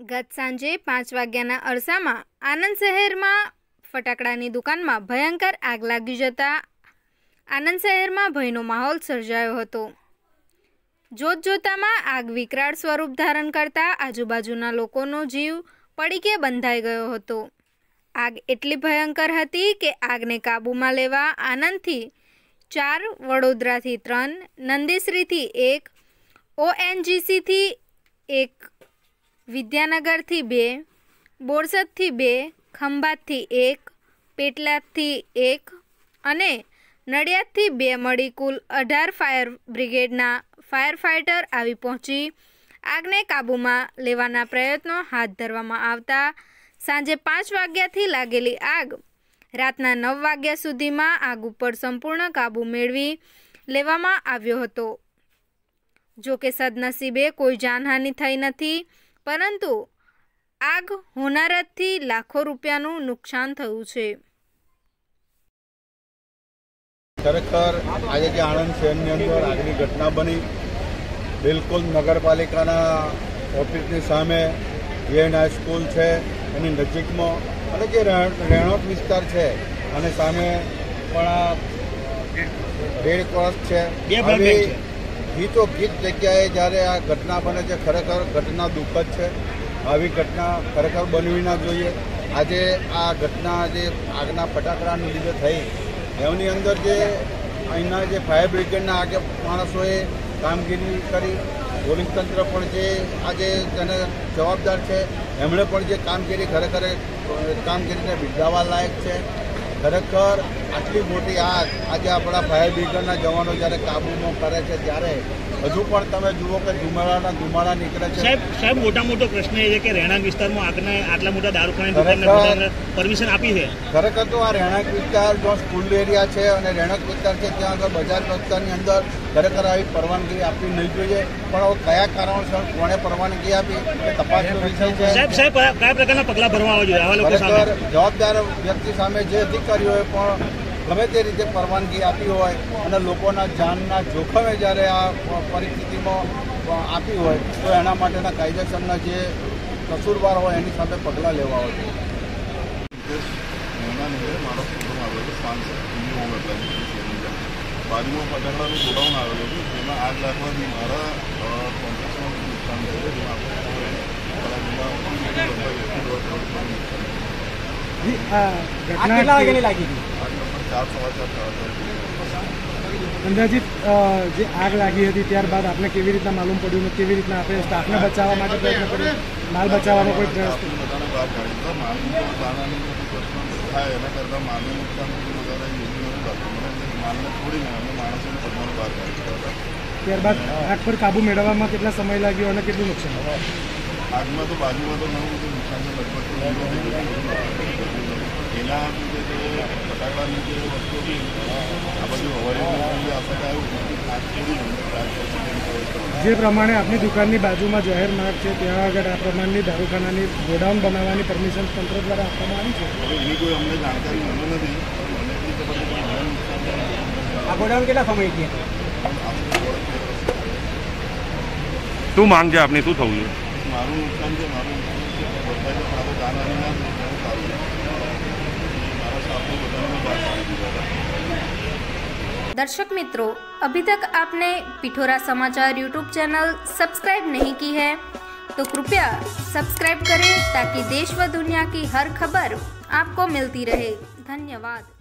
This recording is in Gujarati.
ગત સાંજે પાંચ વાગ્યાના અરસામાં આનંદ શહેરમાં ફટાકડાની દુકાનમાં ભયંકર આગ લાગી જતા આનંદ શહેરમાં ભયનો માહોલ સર્જાયો હતો. જોત જોતામાં આગ વિકરાળ સ્વરૂપ ધારણ કરતા આજુબાજુના લોકોનો જીવ પડીકે બંધાઈ ગયો હતો. આગ એટલી ભયંકર હતી કે આગને કાબૂમાં લેવા આનંદથી ચાર વડોદરાથી ત્રણ, નંદીશ્રીથી એક, ઓએનજીસીથી એક વિદ્યાનગરથી બે, બોરસદથી બે, ખંભાતથી એક, પેટલાદથી એક અને નડિયાદથી બે મળી કુલ અઢાર ફાયર બ્રિગેડના ફાયર ફાઇટર આવી પહોંચી. આગને કાબૂમાં લેવાના પ્રયત્નો હાથ ધરવામાં આવતા સાંજે પાંચ વાગ્યાથી લાગેલી આગ રાતના નવ વાગ્યા સુધીમાં આગ ઉપર સંપૂર્ણ કાબૂ મેળવી લેવામાં આવ્યો હતો. જો કે સદનસીબે કોઈ જાનહાનિ થઈ નથી. પરંતુ આગ હોનારતથી લાખો રૂપિયાનું નુકસાન થયું છે. ખરેખર આજે જે આણંદ શહેરની અંદર આગની ઘટના બની બિલકુલ નગરપાલિકાના ઓફિસની સામે એન હાઈસ્કૂલ છે એની નજીકમાં અને જે રહેણાંક વિસ્તાર છે અને સામે પણ આ રેડ ક્રોસ છે. ગીતો ગીત જગ્યાએ જ્યારે આ ઘટના બને છે, ખરેખર ઘટના દુઃખદ છે. આવી ઘટના ખરેખર બનવી ના જોઈએ. આજે આ ઘટના જે આગના ફટાકડાને લીધે થઈ, એમની અંદર જે અહીંના જે ફાયર બ્રિગેડના આગે માણસોએ કામગીરી કરી, પોલીસ તંત્ર પણ જે આજે તેને જવાબદાર છે, એમણે પણ જે કામગીરી ખરેખર કામગીરીને બિરદાવવા લાયક છે. ખરેખર આટલી મોટી આગ આજે આપણા ફાયર બ્રિગેડના જવાનો જ્યારે કાબૂમાં કરે છે ત્યારે હજુ પણ તમે જુઓ કે ધુમાડાના ધુમાડા નીકળે છે. સાહેબ સાહેબ મોટા મોટો પ્રશ્ન એ છે કે રહેણાંક વિસ્તારમાં આગને આટલા મોટા દારૂખાને પરમિશન આપી છે? ખરેખર તો આ રહેણાંક વિસ્તાર જો સ્કૂલ એરિયા છે અને રહેણાંક વિસ્તાર છે ત્યાં આગળ બજાર વિસ્તારની અંદર ખરેખર આવી પરવાનગી આપવી નહીં જોઈએ. પણ કયા કારણોસર કોણે પરવાનગી આપી એ તપાસનો વિષય છે. સાહેબ સાહેબ કયા પ્રકારના પગલાં ભરવા જોઈએ આવા લોકો સામે? જવાબદાર વ્યક્તિ સામે જે અધિકારીઓએ પણ ગમે તે રીતે પરવાનગી આપી હોય અને લોકોના જાનના જોખમે જ્યારે આ પરિસ્થિતિમાં આપી હોય તો એના માટેના કાયદેસરના જે કસૂરવાર હોય એની સામે પગલાં લેવા હોય. મારો કુટુંબ સાંસદ હિન્દુ બાજુમાં ફટાકડાનું ગોડાઉન આવેલું હતું જેમાં આગ લાગવાથી મારા કોન્ટ્રાક્ટમાં નુકસાન થયું છે જેમાં કેટલા વાગે લાગી હતી? ચાર સવા ચાર થયા અંદાજિત જે આગ લાગી હતી ત્યારબાદ આપને કેવી રીતના માલુમ પડ્યું ને કેવી રીતના આપણે સ્ટાફને બચાવવા માટે પ્રયત્ન કર્યો માલ બચાવવાનો કોઈ પ્રયાસ કર્યો? બધાને બહાર કાઢી દીધા માલનું દાણાની પ્રશ્ન થાય એના કરતાં માલનું નુકસાન વધારે નથી લાગતું મને માલને છોડીને અમે માણસોને બધાને બહાર કાઢી દીધા ત્યારબાદ આગ પર કાબુ મેળવવામાં કેટલા સમય લાગ્યો અને કેટલું નુકસાન આગમાં તો બાજુમાં તો નવું બધું નુકસાન લગભગ. એના લીધે જે આ બધું હવાઈ આવ્યું પ્રમાણે આપની દુકાનની બાજુમાં જાહેર માર્ગ છે ત્યાં આગળ આ પ્રમાણની દારૂખાનાની ગોડાઉન બનાવવાની પરમિશન તંત્ર દ્વારા આપવામાં આવી છે? એની કોઈ અમને જાણકારી મને નથી. આ ગોડાઉન કેટલા સમય ગયા શું માંગ છે આપની? શું થવું છે મારું નુકસાન છે મારું નુકસાન છે. दर्शक मित्रों, अभी तक आपने पिठोरा समाचार यूट्यूब चैनल सब्सक्राइब नहीं की है तो कृपया सब्सक्राइब करें ताकि देश व दुनिया की हर खबर आपको मिलती रहे। धन्यवाद।